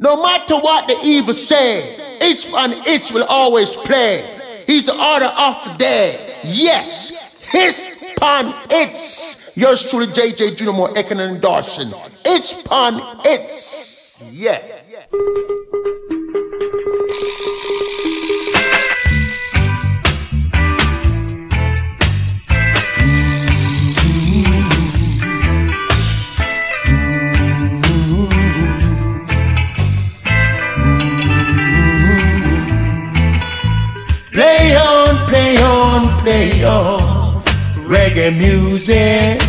No matter what the evil say, each and each will always play. He's the order of the day. Yes, Hits Pon Hits. Yours truly, JJ Junior Moore Ekin and Dawson. Hits Pon Hits. Yeah. Play on. Reggae music.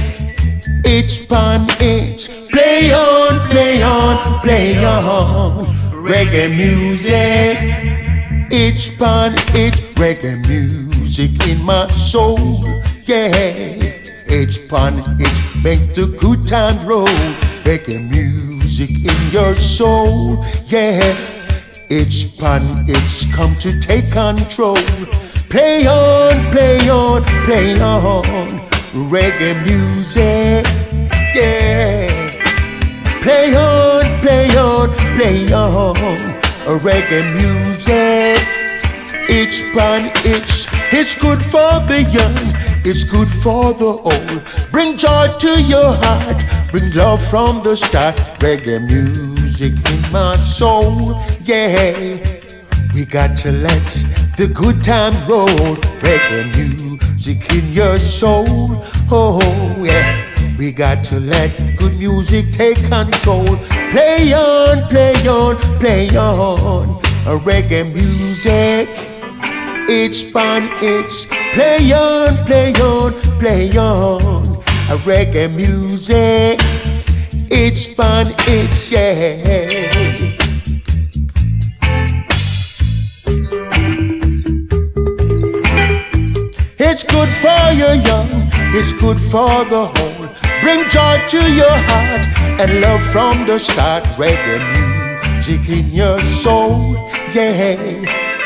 It's fun, it's play on, play on, play on. Reggae music. It's fun, it's reggae music in my soul. Yeah. It's fun, it makes the good time roll. Reggae music in your soul. Yeah. It's fun, it's come to take control. Play on, play on, play on. Reggae music, yeah. Play on, play on, play on. Reggae music. It's fun, it's it's good for the young, it's good for the old. Bring joy to your heart, bring love from the start. Reggae music in my soul, yeah. We got to let the good times roll. Reggae music in your soul, oh yeah. We got to let good music take control. Play on, play on, play on. A Reggae music. It's fun, it's play on, play on, play on. A reggae music. It's fun, it's yeah. Good for your young, it's good for the whole. Bring joy to your heart and love from the start. Reggae music in your soul, yeah.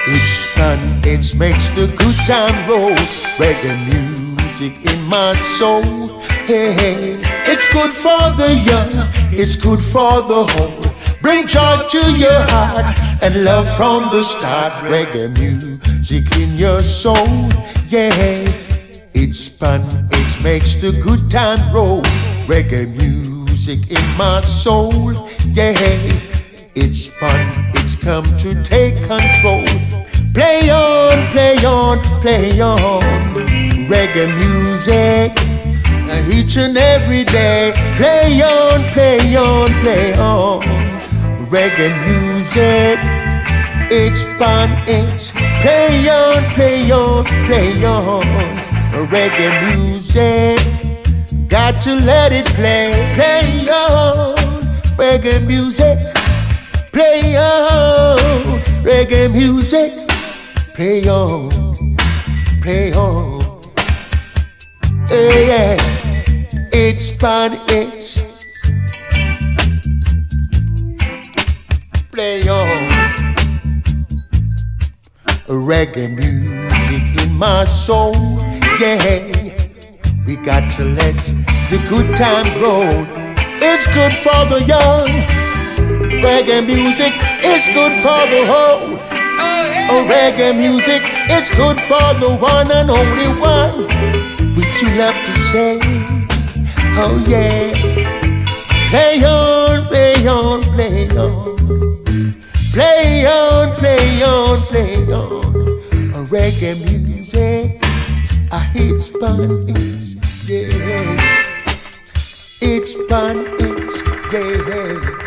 It's fun, it makes the good time roll. Reggae music in my soul. Hey. It's good for the young, it's good for the whole. Bring joy to your heart and love from the start. Reggae music in your soul. Yeah, it's fun, it makes the good time roll. Reggae music in my soul. Yeah, it's fun, it's come to take control. Play on, play on, play on. Reggae music. Now each and every day. Play on, play on, play on. Reggae music. It's fun, it's play on, play on, play on. Reggae music. Got to let it play. Play on. Reggae music. Play on. Reggae music. Play on, play on. Hey, yeah, it's fun, it's Reggae music in my soul, yeah. We got to let the good times roll. It's good for the young. Reggae music, it's good for the whole. Oh, reggae music, it's good for the one and only one. Which you love to say, oh yeah. Play on, play on, play on. Play on, play on, play on. A reggae music, I hate it's yeah. It's it's yeah.